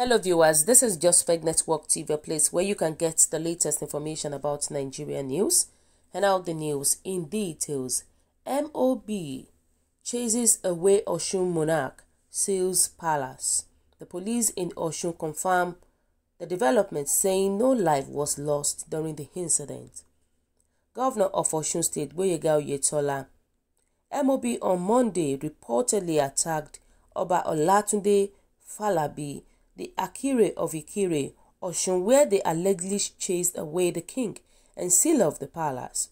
Hello viewers, this is Josfeg Network TV, a place where you can get the latest information about Nigerian news and out the news in details. MOB chases away Osun monarch, seals palace. The police in Osun confirm the development saying no life was lost during the incident. Governor of Osun State, Gboyega Oyetola, MOB on Monday reportedly attacked Oba Olatunde Falabi the Akire of Ikire, Osun, where they allegedly chased away the king and seal of the palace.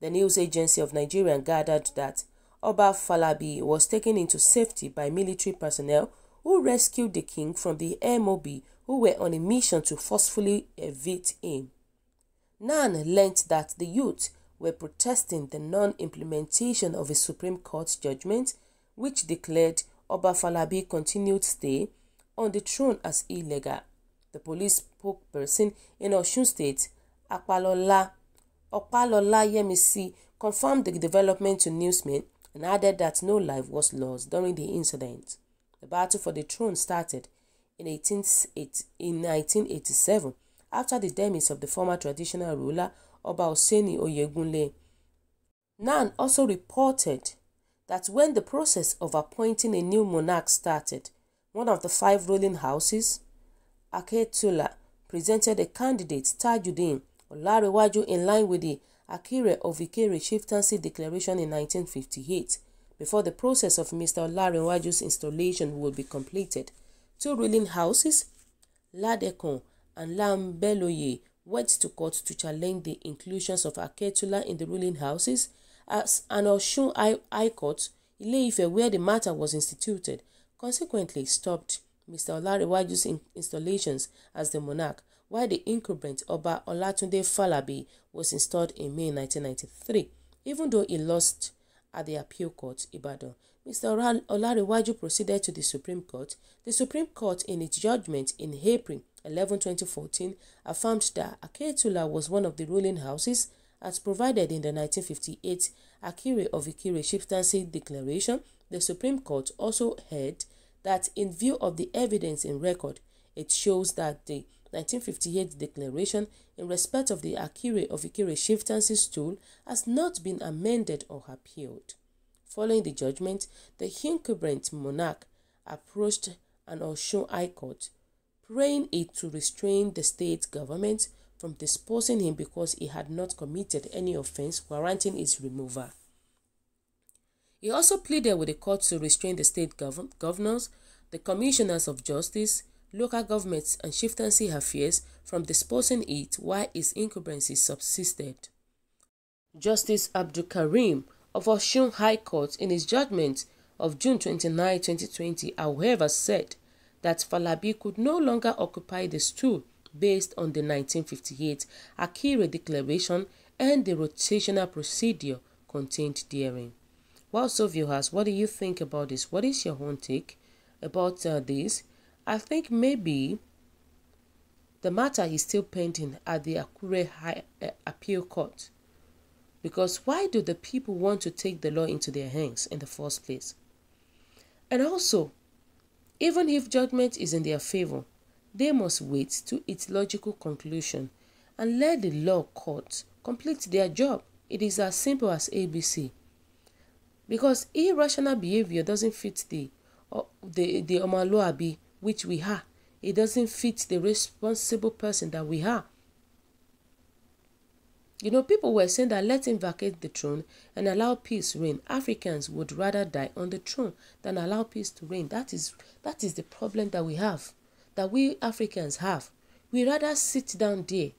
The news agency of Nigeria gathered that Oba Falabi was taken into safety by military personnel who rescued the king from the MOB who were on a mission to forcefully evict him. Nan learnt that the youth were protesting the non-implementation of a Supreme Court judgment which declared Oba Falabi continued stay on the throne as illegal. The police spokesperson in Osun State, Apalola, Opalola Yemisi, confirmed the development to newsmen and added that no life was lost during the incident. The battle for the throne started in, 1987 after the demise of the former traditional ruler Oba Oseni Oyegunle. Nan also reported that when the process of appointing a new monarch started, one of the five ruling houses, Aketula, presented a candidate, Tajuddin Olarewaju, in line with the Akire of Ikere Chieftaincy Declaration in 1958, before the process of Mr. Olarewaju's installation would be completed. Two ruling houses, Ladekon and Lambeloye, went to court to challenge the inclusions of Aketula in the ruling houses as an Osun High Court, Ile-Ife, where the matter was instituted, consequently stopped Mr. Olarewaju's in installations as the monarch, while the incumbent Oba Olatunde Falabi was installed in May 1993. Even though he lost at the appeal court, Ibadan, Mr. Olarewaju proceeded to the Supreme Court. The Supreme Court, in its judgment in April 11, 2014, affirmed that Aketula was one of the ruling houses as provided in the 1958 Akire of Ikire Chieftaincy Declaration. The Supreme Court also held that in view of the evidence in record, it shows that the 1958 declaration in respect of the Akire of Ikire chieftaincy stool has not been amended or appealed. Following the judgment, the incumbent monarch approached an Osun High Court, praying it to restrain the state government from disposing him because he had not committed any offense warranting his removal. He also pleaded with the court to restrain the state gov governors, the commissioners of justice, local governments and chieftaincy affairs from disposing it while his incumbency subsisted. Justice Abdul Karim of Osun High Court in his judgment of June 29, 2020, however, said that Falabi could no longer occupy the stool based on the 1958 Akire Declaration and the rotational procedure contained therein. Well, so viewers, what do you think about this? What is your own take about uh, this? I think maybe the matter is still pending at the Akure High uh, Appeal Court. Because why do the people want to take the law into their hands in the first place? And also, even if judgment is in their favor, they must wait to its logical conclusion and let the law court complete their job. It is as simple as ABC because irrational behavior doesn't fit the uh, the the omaloabi which we are. It doesn't fit the responsible person that we are. You know people were saying that let him vacate the throne and allow peace reign. Africans would rather die on the throne than allow peace to reign. That is that is the problem that we have that we africans have. We rather sit down there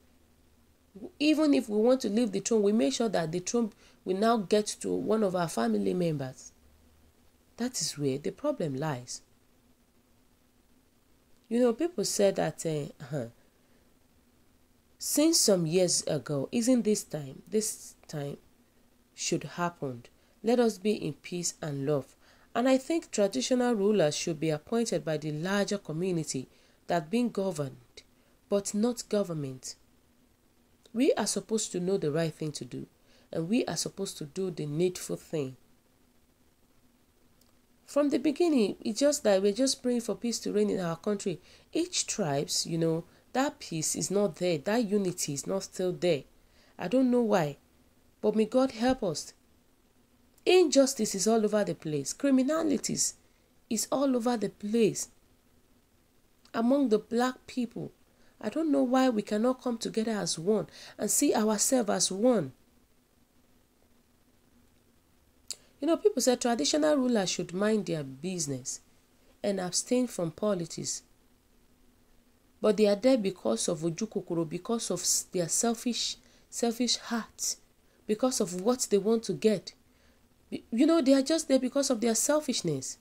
even if we want to leave the throne we make sure that the throne we now get to one of our family members. That is where the problem lies. You know, people said that uh, uh, since some years ago, isn't this time, this time should happen. Let us be in peace and love. And I think traditional rulers should be appointed by the larger community that being governed, but not government. We are supposed to know the right thing to do and we are supposed to do the needful thing. from the beginning, it's just that we're just praying for peace to reign in our country. Each tribes, you know, that peace is not there. That unity is not still there. I don't know why. But may God help us. Injustice is all over the place. Criminalities is all over the place. Among the black people. I don't know why we cannot come together as one and see ourselves as one. You know, people say traditional rulers should mind their business and abstain from politics. But they are there because of ojukokoro, because of their selfish, selfish hearts, because of what they want to get. You know, they are just there because of their selfishness.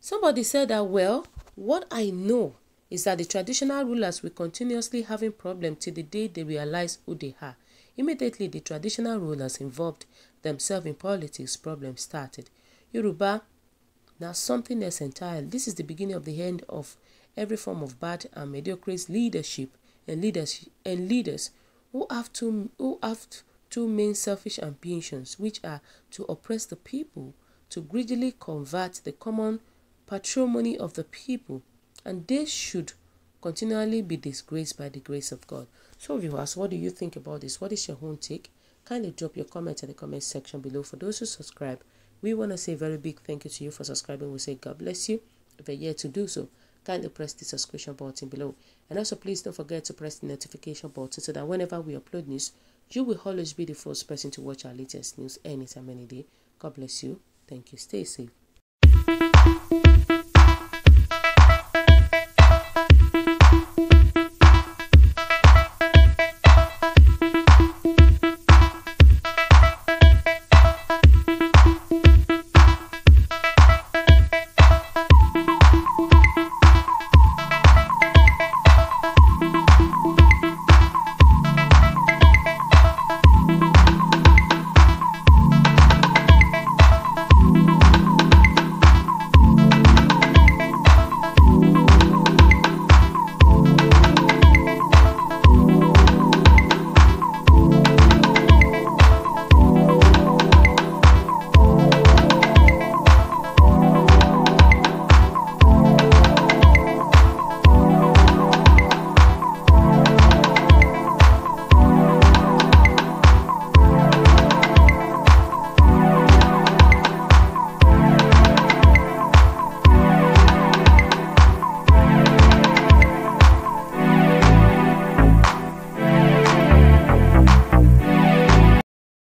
Somebody said that, well, what I know is that the traditional rulers will continuously having problems till the day they realize who they are. Immediately, the traditional rulers involved themselves in politics problems started. Yoruba, now something else entirely. This is the beginning of the end of every form of bad and mediocre leadership and leaders and leaders who have two who have two main selfish ambitions, which are to oppress the people, to greedily convert the common patrimony of the people, and they should continually be disgraced by the grace of God. So viewers, what do you think about this? What is your own take? Kindly drop your comment in the comment section below. For those who subscribe, we want to say a very big thank you to you for subscribing. We say God bless you. If you're yet to do so, kindly press the subscription button below. And also please don't forget to press the notification button so that whenever we upload news, you will always be the first person to watch our latest news anytime, any day. God bless you. Thank you. Stay safe.